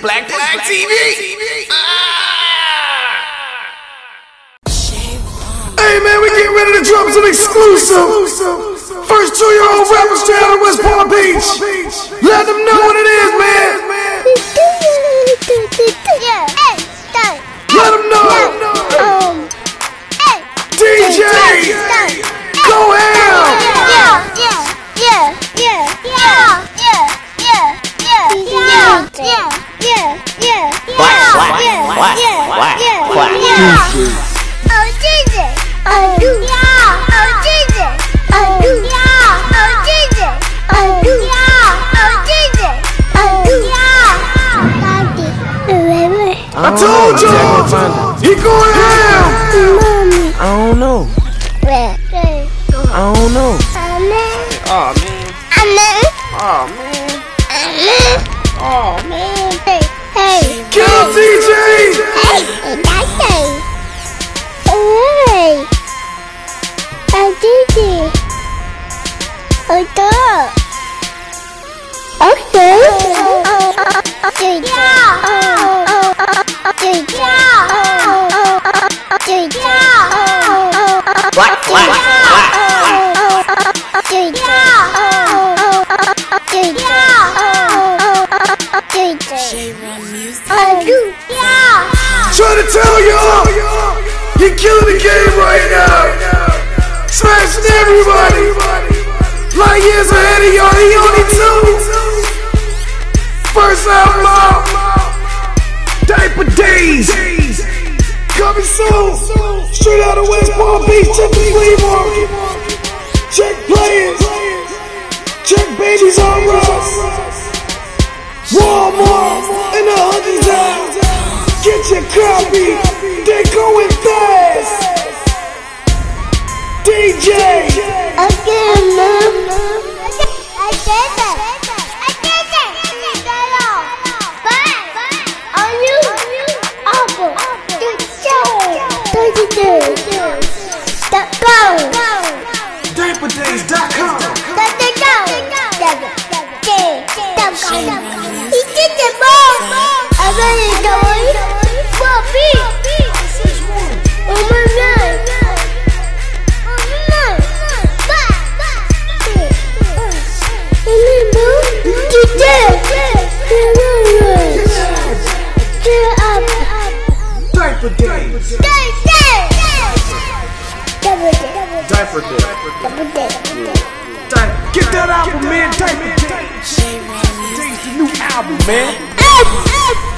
Black Flag TV. Ah! Hey man, we getting ready to drop some exclusive. First two-year-old rapper straight out West Palm Beach. I told you. He going ham. I don't know. I don't know. Oh, Oh man. Oh man. Oh man. Kill DJ. Black Black Black. Trying to tell y'all, you're killing the game right now. Smashing everybody. Light years ahead of y'all, he only two. First album out. Diaper Dayz. Coming soon. Straight out of West Palm Beach, check the flea. Check players. Check babies on Ross. Get your copy. They going fast. DJ. DiaperDays.com. Diaper Diaper Dayz. Di- Get that album, man. Days, the new album, man.